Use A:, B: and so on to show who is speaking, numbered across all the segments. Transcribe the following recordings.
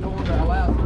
A: like going to Alaska.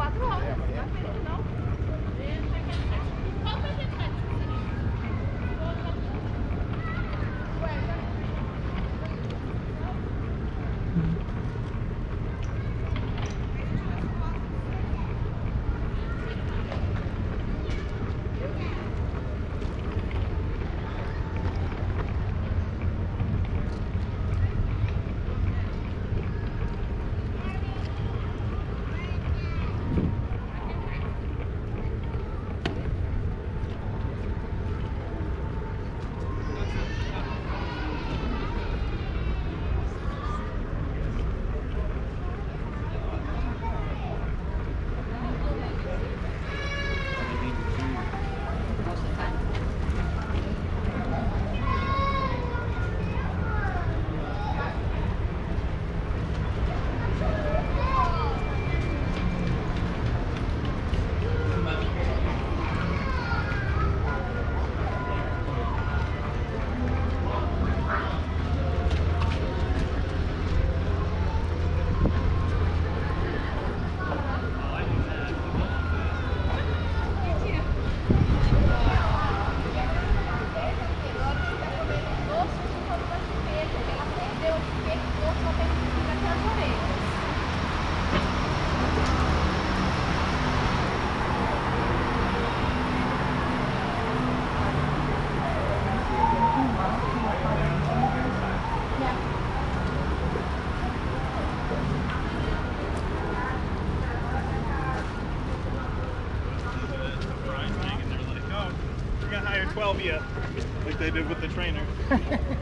B: quatro horas, não é não.
C: India, like they did with the trainer.